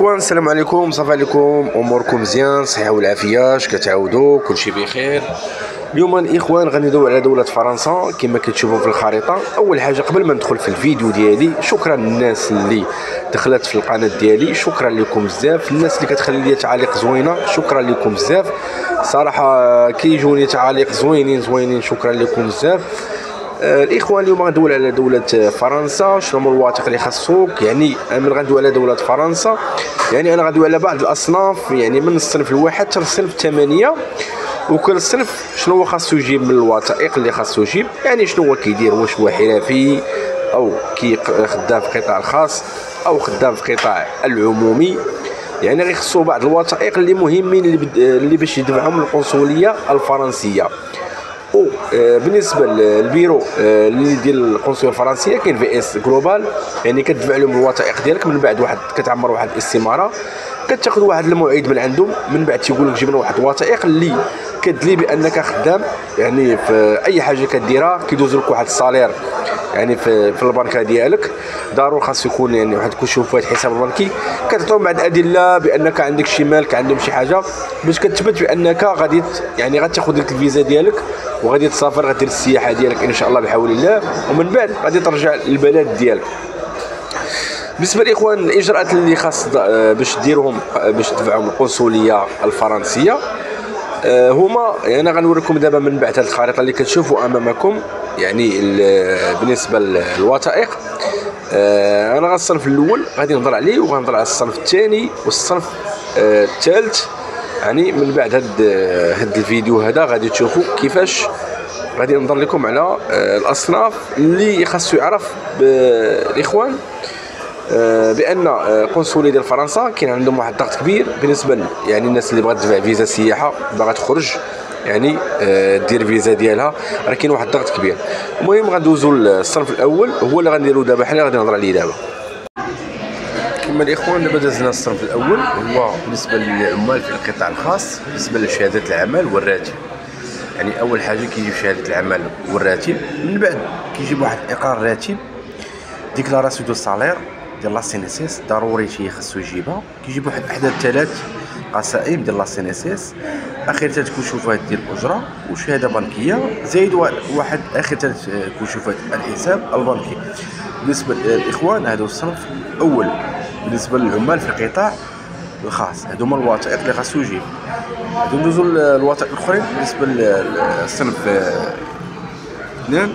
الاخوان السلام عليكم. صافا عليكم. أموركم مزيان صحة والعافية. اش كتعاودوا؟ كلشي بخير. اليوم الاخوان غادي ندوي على دولة فرنسا. كما كتشوفوا في الخريطة أول حاجة قبل ما ندخل في الفيديو ديالي شكرا للناس اللي دخلت في القناة ديالي. شكرا لكم بزاف. الناس اللي كتخلي لي تعاليق زوينة شكرا لكم بزاف. صراحة كيجوني تعاليق زوينين زوينين. شكرا لكم بزاف. الاخوان اليوم غندوي على دولة فرنسا. شنو هما الواثق اللي خاصوك يعني من غندوي على دولة فرنسا. يعني أنا غندوي على بعض الأصناف. يعني من الصنف الواحد حتى الصنف الثمانيه وكل صنف شنو هو خاصو يجيب من الوثائق اللي خاصو يجيب؟ يعني شنو هو كيدير؟ واش هو حرفي أو كي خدام في القطاع الخاص؟ أو خدام في القطاع العمومي؟ يعني غير خصو بعض الوثائق اللي مهمين. اللي باش يدفعهم القنصلية الفرنسية. أو آه، للبيرو آه، اللي ديال القنصليه الفرنسية كاين VFS Global يعني كتدفع لهم الوثائق ديالك من بعد واحد كتعمر واحد الاستمارة. كتاخذ واحد الموعد من عندهم من بعد تيقول لك جيب لنا واحد الوثائق اللي كتدلي بأنك خدام. يعني في أي حاجة كديرها كيدوز لك واحد الصالير. يعني في, في البنكه ديالك ضروري خاص يكون يعني واحد كشوف واحد الحساب البنكي كتعطيهم بعض الأدلة بأنك عندك شي مالك عندهم شي حاجة. باش كتثبت بأنك غادي يعني غتاخذ ديك الفيزا ديالك وغادي تسافر غدير السياحة ديالك إن شاء الله بحول الله. ومن بعد غادي ترجع للبلد ديالك. بالنسبة للاخوان الإجراءات اللي خاص باش ديرهم باش تدفعهم القنصلية الفرنسية آه، هما يعني أنا غنوريكم دابا من بعد هذه الخريطة اللي كتشوفوا أمامكم يعني بالنسبة للوثائق. آه، أنا الصنف الأول غادي نهضر عليه وغنهضر على الصنف الثاني والصنف آه، الثالث يعني من بعد هاد هاد الفيديو هذا غادي تشوفوا كيفاش غادي نهضر لكم على الأصناف اللي خاصو يعرف الإخوان بأن القنصليه آه، ديال فرنسا كاين عندهم واحد الضغط كبير بالنسبة يعني الناس اللي بغات تدفع فيزا سياحة باغا تخرج يعني آه، دير فيزا ديالها راه كاين واحد الضغط كبير. المهم غندوزو للصنف الأول هو اللي غنديرو دابا حنا غادي نهضر عليه دابا. كما الإخوان دابا دازنا الصنف الأول هو بالنسبة للعمال في القطاع الخاص بالنسبة لشهادة العمل والراتب. يعني أول حاجة كيجيب شهادة العمل والراتب من بعد كيجيب واحد إقرار راتب déclaration de salaire ديال la CNSS ضروري شي خصو يجيبها. كيجيب واحد احدى ثلاث قسائم ديال la CNSS آخر ثلاث كشوفات ديال الأجرة وشهاده بنكيه زايد واحد آخر ثلاث كشوفات الحساب البنكي. بالنسبة للإخوان هذا الصنف الأول بالنسبة للعمال في القطاع الخاص. هادو هما الوثائق اللي خاصو يجيب. ندوزو للوثائق الأخرين. بالنسبة للصنف اثنان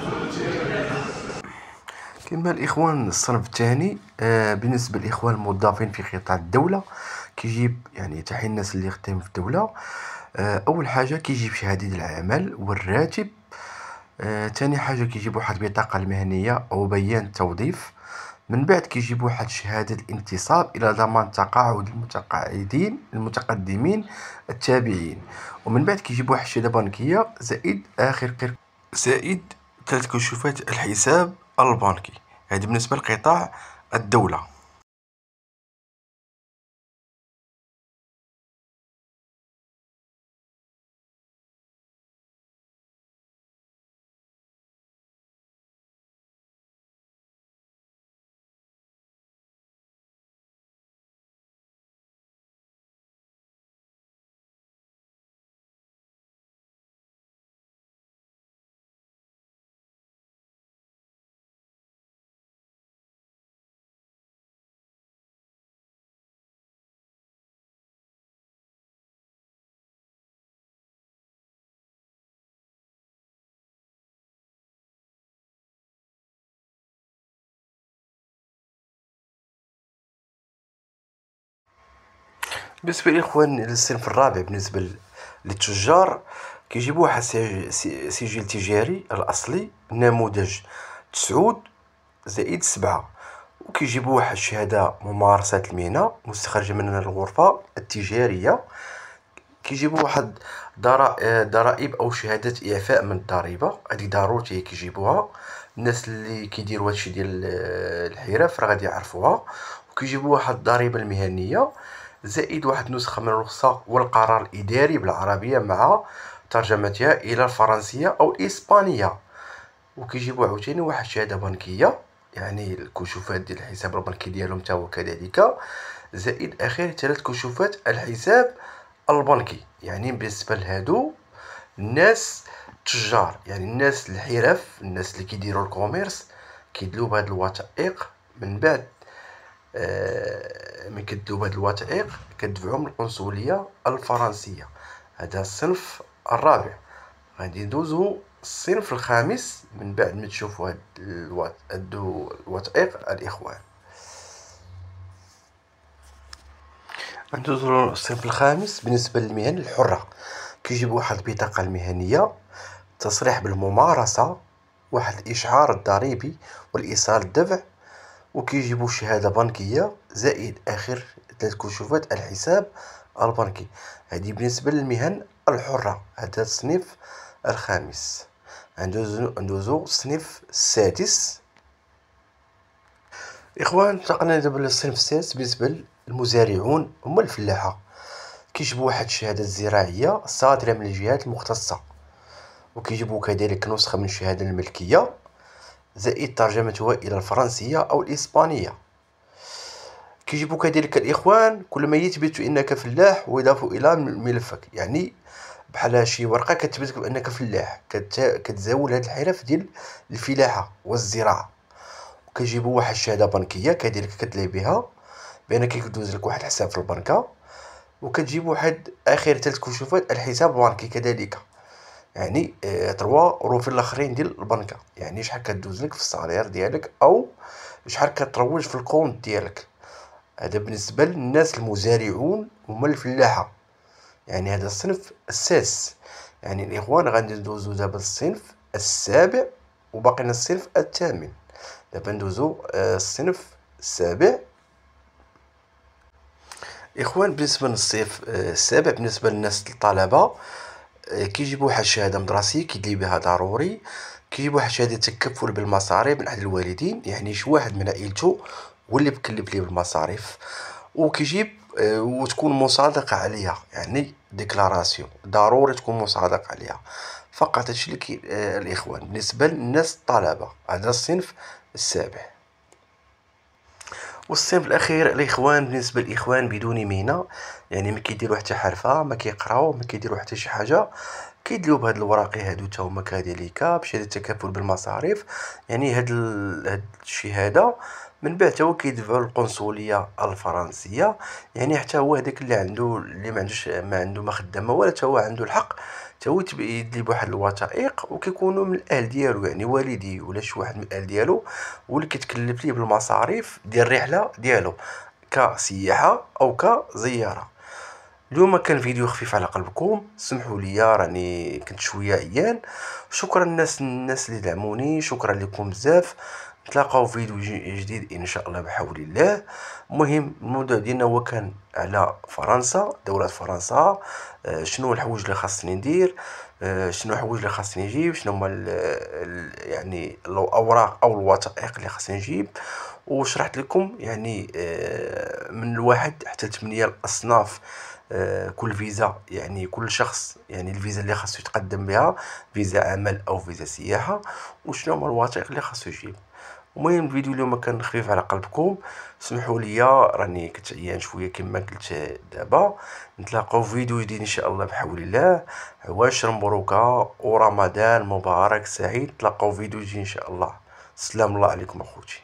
كما الإخوان الصنف الثاني آه بالنسبة للإخوان الموظفين في قطاع الدولة كيجيب يعني تحي الناس اللي خدامين في الدولة. آه أول حاجة كيجيب شهادة العمل والراتب. آه تاني حاجة كيجيب واحد البطاقه المهنية أو بيان التوظيف من بعد كيجيب واحد شهادة الانتصاب إلى ضمان تقاعد المتقاعدين المتقدمين التابعين. ومن بعد كيجيب واحد الشهاده بنكية زائد آخر زائد ثلاث كشوفات الحساب البنكي. هذه بالنسبة لقطاع الدولة. بالنسبة للإخوان الصنف الرابع بالنسبة للتجار كيجيبو واحد سجل تجاري الأصلي نموذج تسعود زائد سبعة. وكيجيبو واحد الشهادة ممارسة المهنة مستخرجة من الغرفة التجارية. كيجيبو واحد ضرائب أو شهادة إعفاء من الضريبة. هادي ضروري كيجيبوها. الناس اللي كيديرو هادشي ديال الحرف راه غادي يعرفوها. وكيجيبو واحد الضريبة المهنية. زائد واحد نسخة من الرخصة والقرار الإداري بالعربية مع ترجمتها إلى الفرنسية أو الإسبانية. وكيجيبو عاوتاني واحد الشهادة بنكية يعني الكشوفات ديال الحساب البنكي ديالهم تا هو كذلك. زائد اخر ثلاث كشوفات الحساب البنكي. يعني بالنسبة لهادو الناس تجار يعني الناس الحرف الناس اللي كيديروا الكوميرس كيدلو بهاد الوثائق. من بعد آه ملي كدلو بهاد الوثائق كتدفعهم للقنصليه الفرنسية. هذا الصنف الرابع. غادي ندوزو الصنف الخامس من بعد ما تشوفوا هاد الوثائق الإخوان. ندوزو الصنف الخامس بالنسبة للمهن الحرة. كيجيب واحد البطاقة المهنية تصريح بالممارسة واحد الإشعار الضريبي والإيصال الدفع وكيجيبوا شهادة بنكية زائد آخر ثلاث كشوفات الحساب البنكي. هذه بالنسبة للمهن الحرة هذا التصنيف الخامس. ندوزو الصنف السادس. إخوان انتقلنا دابا للصنف السادس بالنسبة للمزارعون هما الفلاحة. كيجيبوا واحد الشهادة الزراعية صادره من الجهات المختصة. وكيجيبوا كذلك نسخة من الشهادة الملكية. زائد ترجمتها إلى الفرنسية أو الإسبانية. كيجيبوا كذلك الإخوان كل ما يثبت إنك فلاح ويضاف إلى ملفك. يعني بحال شي ورقة كتثبت بأنك فلاح كتزاول هاد الحرف ديال الفلاحة والزراعة. وكيجيبوا واحد الشهادة بنكية كذلك كتلي بها بأنك كدوز لك واحد الحساب في البنكة. وكتجيب واحد آخر ثلاث كشوفات الحساب البنكي كذلك. يعني آه trois relevés الآخرين ديال البنكة. يعني شحال كدوز لك في ال salaire ديالك أو شحال كتروج في ال compte ديالك. هذا بالنسبة للناس المزارعون هما الفلاحه يعني هذا الصنف السادس يعني الإخوان غادي ندوزو دابا الصنف السابع وباقي لنا الصنف الثامن. دابا ندوزو الصنف السابع. إخوان بالنسبة للصيف السابع بالنسبة للناس الطلبة كيجيبوا واحد الشهاده مدرسيه كيدلي بها ضروري كيجيب واحد الشهاده تكفل بالمصاريف من احد الوالدين يعني شي واحد من عائلته هو اللي مكلف ليه بالمصاريف. وكيجيب وتكون مصادقة عليها يعني ديكلاراسيون ضروري تكون مصادق عليها. فقط هادشي اللي كي الإخوان بالنسبة للناس الطلبة هذا الصنف السابع. والصنف الأخير الإخوان بالنسبة للإخوان بدون مهنة يعني ما كيديروا حتى حرفة ما كيقراو ما كيديروا حتى شي حاجة. كيدليو بهاد الوراقي هادو تا هما كذلك بشهادة التكافل بالمصاريف. يعني هاد هاد الشهاده من بعد هو كيدفعو للقنصلية الفرنسية. يعني حتى هو هذاك اللي عنده اللي ما عندوش ما عنده ما خدامة ولا حتى هو عنده الحق حتى هو يدلي بواحد الوثائق وكيكونوا من الأهل ديالو. يعني والديه ولا شي واحد من الأهل ديالو هو اللي كيتكلف ليه بالمصاريف ديال الرحلة ديالو. كسياحة أو كزيارة. اليوم كان فيديو خفيف على قلبكم. سمحوا لي راني كنت شوية عيان. شكرا الناس الناس اللي دعموني شكرا لكم بزاف. نتلاقاو فيديو جديد إن شاء الله بحول الله. المهم الموضوع ديالنا هو كان على فرنسا دولة فرنسا. آه، شنو الحوايج اللي خاصني ندير؟ آه، شنو الحوايج اللي خاصني نجيب؟ شنو هما يعني الأوراق أو الوثائق اللي خاصني نجيب؟ وشرحت لكم يعني آه، من الواحد حتى ثمانية الأصناف كل فيزا يعني كل شخص يعني الفيزا اللي خاصو يتقدم بها فيزا عمل أو فيزا سياحة وشنو هما الوثائق اللي خاصو يجيب المهم الفيديو اليوم كان خفيف على قلبكم. سمحوا لي راني كنت عيان شوية كما قلت دابا. نتلاقاو في فيديو جديد إن شاء الله بحول الله. عواشر مبروكة ورمضان مبارك سعيد. نتلاقاو في فيديو جديد إن شاء الله. سلام الله عليكم أخوتي.